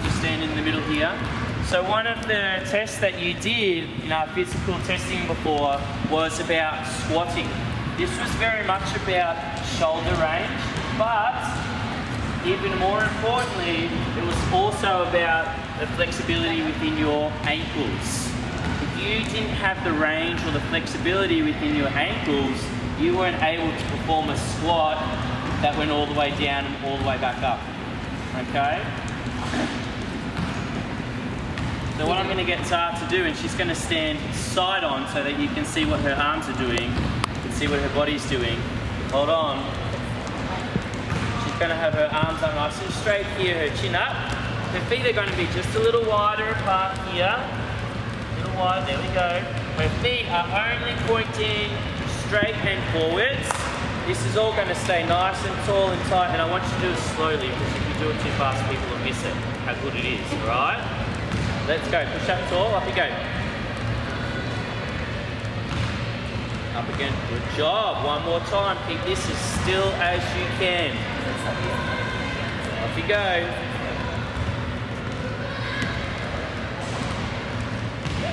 Just standing in the middle here. So one of the tests that you did in our physical testing before was about squatting. This was very much about shoulder range, but even more importantly, it was also about the flexibility within your ankles. If you didn't have the range or the flexibility within your ankles, you weren't able to perform a squat that went all the way down and all the way back up. Okay? So what I'm going to get Zara to do, and she's going to stand side on so that you can see what her arms are doing, you can see what her body's doing. Hold on. She's going to have her arms up nice and straight here, her chin up. Her feet are going to be just a little wider apart here. A little wide, there we go. Her feet are only pointing straight and forwards. This is all going to stay nice and tall and tight, and I want you to do it slowly because if you do it too fast, people will miss it, how good it is, alright? Let's go. Push up tall. Up you go. Up again. Good job. One more time. Keep this as still as you can. Off you go.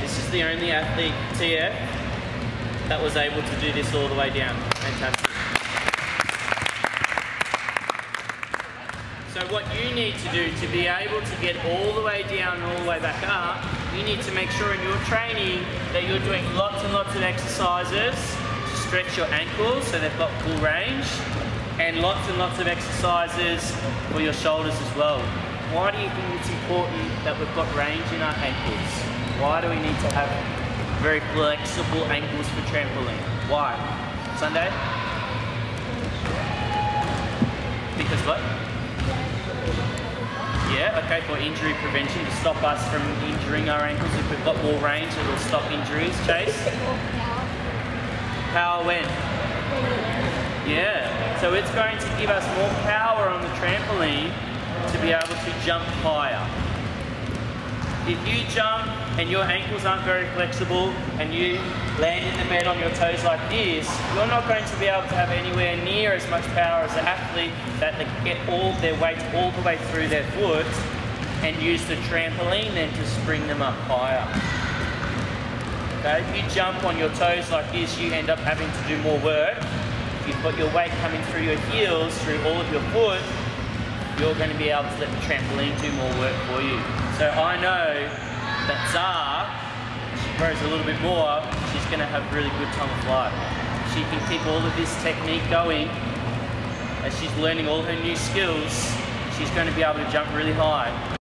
This is the only athlete, TF, that was able to do this all the way down. Fantastic. So what you need to do to be able to get all the way down and all the way back up, you need to make sure in your training that you're doing lots and lots of exercises to stretch your ankles so they've got full range, and lots and lots of exercises for your shoulders as well. Why do you think it's important that we've got range in our ankles? Why do we need to have very flexible ankles for trampoline? Why? Sunday? Because what? Okay, for injury prevention to stop us from injuring our ankles. If we've got more range, it'll stop injuries. Chase? Power when? Yeah, so it's going to give us more power on the trampoline to be able to jump higher. If you jump and your ankles aren't very flexible and you land in the bed on your toes like this, you're not going to be able to have anywhere near as much power as an athlete that they get all their weight all the way through their foot and use the trampoline then to spring them up higher. Okay, if you jump on your toes like this, you end up having to do more work. If you've got your weight coming through your heels, through all of your foot, you're going to be able to let the trampoline do more work for you. So I know that Zara, she grows a little bit more, she's going to have a really good time of life. She can keep all of this technique going as she's learning all her new skills. She's going to be able to jump really high.